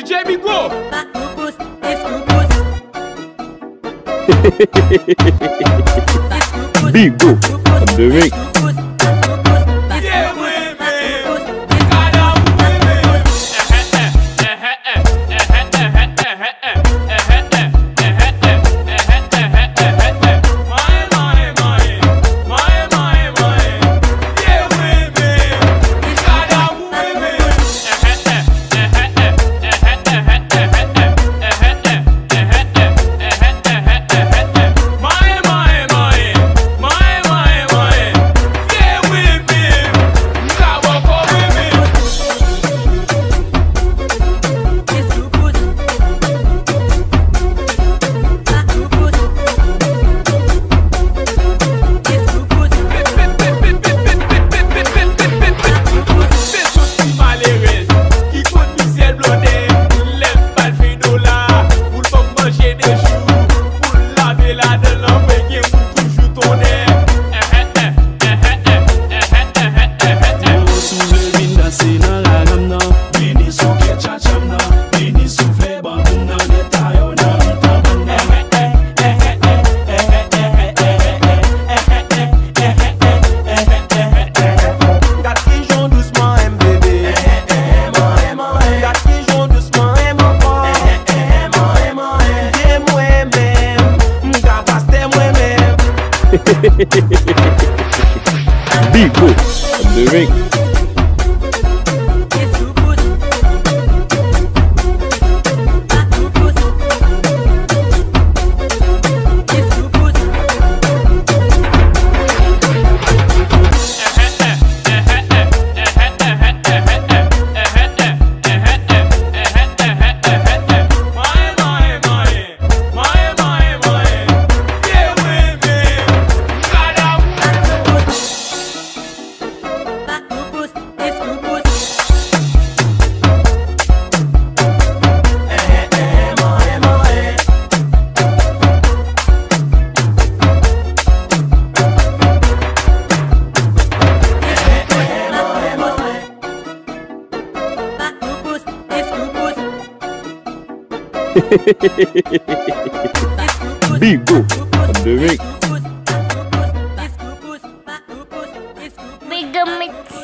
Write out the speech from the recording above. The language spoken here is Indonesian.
DJ Migo. Bigo. The ring. Big Book, the ring. Bigo Pandemic Bigo Mix.